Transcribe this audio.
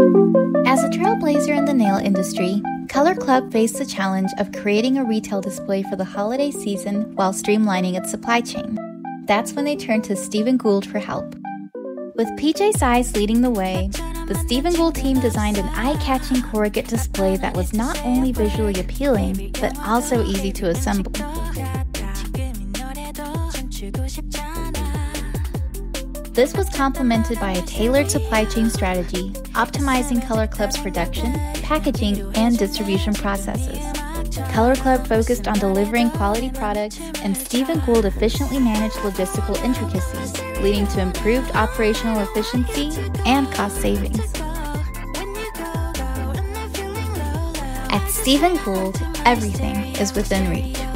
As a trailblazer in the nail industry, Color Club faced the challenge of creating a retail display for the holiday season while streamlining its supply chain. That's when they turned to Stephen Gould for help. With PJ Cise leading the way, the Stephen Gould team designed an eye-catching corrugate display that was not only visually appealing, but also easy to assemble. This was complemented by a tailored supply chain strategy, optimizing Color Club's production, packaging, and distribution processes. Color Club focused on delivering quality products, and Stephen Gould efficiently managed logistical intricacies, leading to improved operational efficiency and cost savings. At Stephen Gould, everything is within reach.